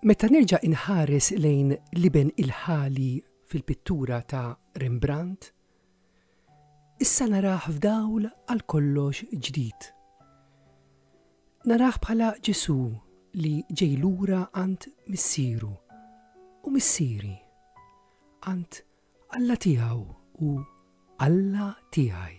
Meta nerġa' inħares lejn l-iben il-ħali fil-pittura ta' Rembrandt, issa narah f'dawl għal kollox ġdid. Narah bħala Ġesù li ġej lura għand Missieru, u Missieri, għand Alla tiegħu u Alla tiegħi.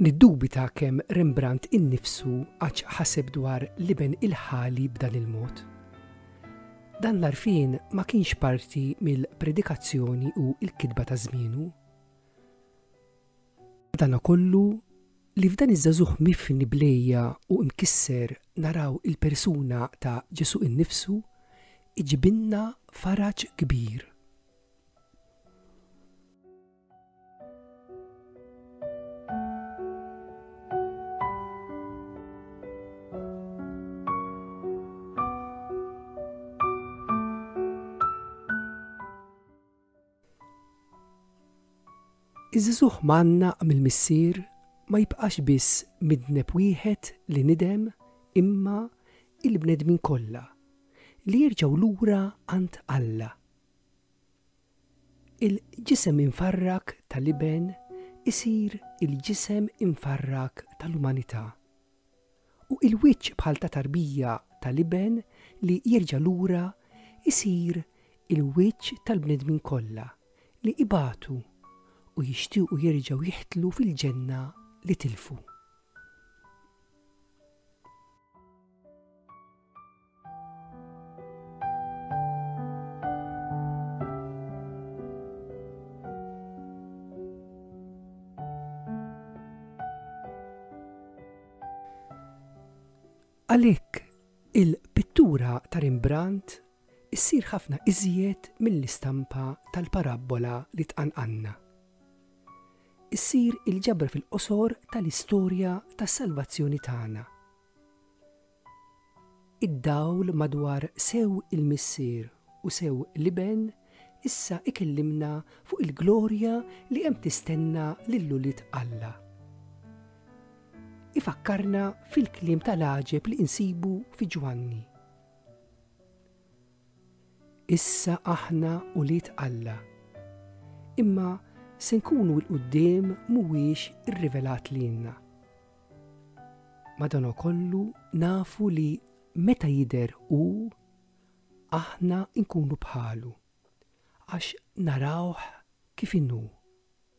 Niddubita kemm Rembrandt innifsu qattx ħaseb dwar l-iben il-ħali b'dan il-mod. Dan l-għarfien ma kienx parti mill-predikazzjoni u l-kitba ta' żmienu. Madanakollu, li f'dan iż-żagħżugħ mifni bl-għeja u mkisser naraw il-persuna ta' Ġesù innifsu, iġibilna faraġ kbir. Iż-żuħ manna mill-missier ma jibqax biss midneb wieħed li nidem imma il-bnedmin kollha li jerġgħu lura għand Alla. Il-ġisem imfarrak tal-Iben isir il-ġisem imfarrak tal-umanità, u il-wiċċ bħal ta' tarbija tal-Iben li jerġa' lura jsir il-wiċċ tal-bnedmin kollha li ibatu u jixtiequ jerġgħu jiħtlu fil-ġenna li tilfu. Għalhekk il-pittura ta' Rembrandt issir ħafna iżjed mill-istampa tal-parabbola li tqanqanna. Issir il-ġabra fil-qosor tal-istorja tas-salvazzjoni tagħna. Id-dawl madwar sew il-Missier u sew l-Iben issa ikellimna fuq il-glorja li hemm tistenna lil ulied Alla. Ifakkarna fil-kliem tal-għaġeb li nsibu fi Ġwanni. Issa aħna ulied Alla. Imma se nkunu 'l quddiem mhuwiex irrivelat lilna. Madankollu nafu li meta jidher Hu, aħna nkunu bħalu, għax narawh kif inhu.